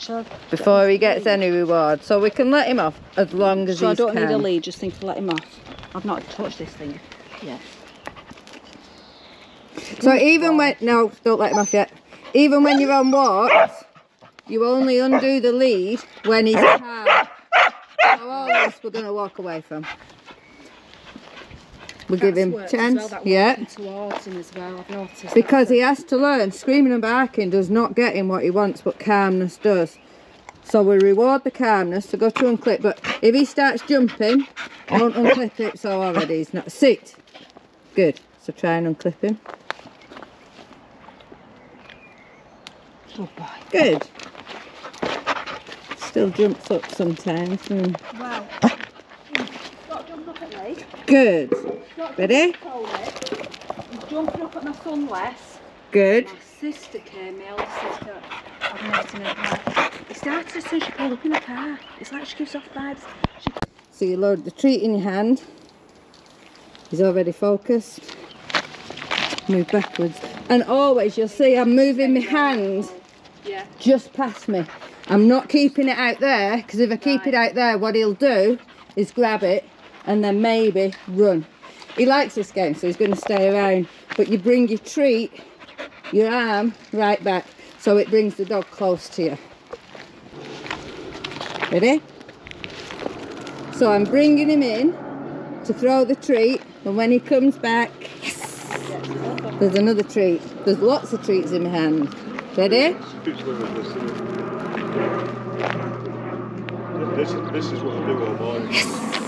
Shall before he gets any reward. So we can let him off as long as So I don't need a lead, just think to let him off. I've not touched this thing yet. So even when no, don't let him off yet. Even when you're on walks, you only undo the lead when he's calm. So all this we're gonna walk away from. We give him as chance, well, yeah. towards him as well, I've noticed. Because that. he has to learn screaming and barking does not get him what he wants, but calmness does. So we reward the calmness to go to unclip, but if he starts jumping, don't unclip it so already he's not. Sit. Good. So try and unclip him. Good boy. Good. Still jumps up sometimes. hmm. Wow. Good. Ready? jumping up at my son less. Good. My sister came, my older sister. I've met in her car. It started as soon as she pulled up in the car. It's like she gives off vibes. She So you load the treat in your hand. He's already focused. Move backwards. And always you'll see I'm moving my hand Yeah. just past me. I'm not keeping it out there because if I keep it out there, what he'll do is grab it and then maybe run. He likes this game, so he's going to stay around. But you bring your treat, your arm right back, so it brings the dog close to you. Ready? So I'm bringing him in to throw the treat, and when he comes back, there's another treat. There's lots of treats in my hand. Ready? This? This, is what I do all morning. Me.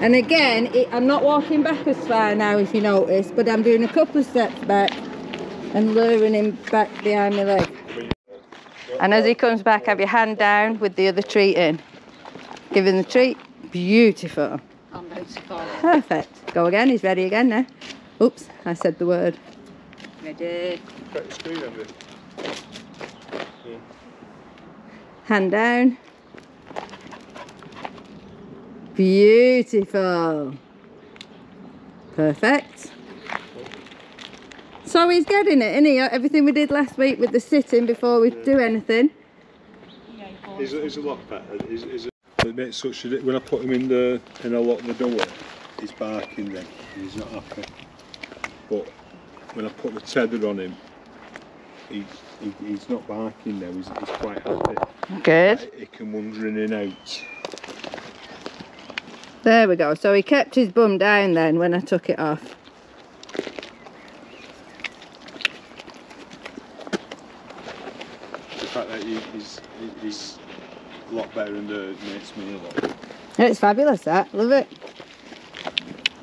And again, it, I'm not walking back as far now, if you notice, but I'm doing a couple of steps back and luring him back behind my leg. And as he comes back, have your hand down with the other treat in. Give him the treat. Beautiful. I'm beautiful. Perfect. Go again. He's ready again now. Oops, I said the word. Ready. Cut the screen on it. Hand down. Beautiful. Perfect. So he's getting it, isn't he? Everything we did last week with the sitting before we do anything. He's, a- he's a lot better. He's, he's a, it makes such a, when I put him in the in a lock the door, he's barking then. He's not happy. But when I put the tether on him, he, he he's not barking now. He's, he's quite happy. Good. He can wander in and out. There we go. So he kept his bum down then when I took it off. The fact that he, he's he's a lot better and uh, makes me a lot. It's fabulous that. Love it.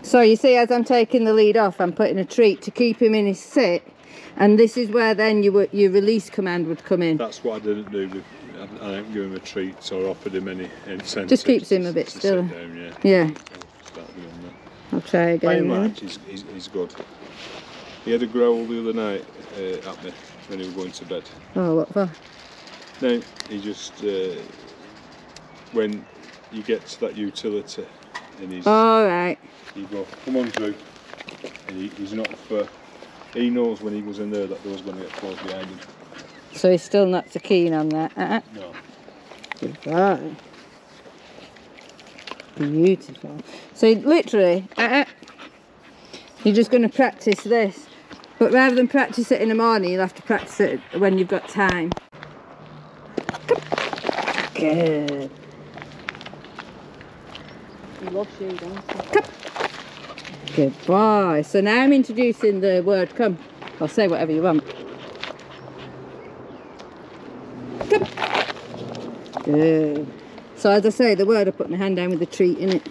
So you see as I'm taking the lead off, I'm putting a treat to keep him in his sit. And this is where then your, your release command would come in. That's what I didn't do. I, I didn't give him a treat or offered him any incentives. Just keeps him a bit still. Down, yeah. Yeah, I'll start doing. I'll try By again. and large, he's, he's, he's good. He had a growl the other night uh, at me when he was going to bed. Oh, what for? No, he just uh, when you get to that utility and he's All right. you go, come on Drew, and he, he's not for. He knows when he goes in there that door's going to get closed behind him. So he's still not so keen on that. Uh-uh. No. Right. Beautiful. So literally, uh-uh. you're just going to practice this. But rather than practice it in the morning, you'll have to practice it when you've got time. Good. He loves you, doesn't he? Good boy. So now I'm introducing the word come. I'll say whatever you want. Good. So as I say, the word, I put my hand down with the treat in it.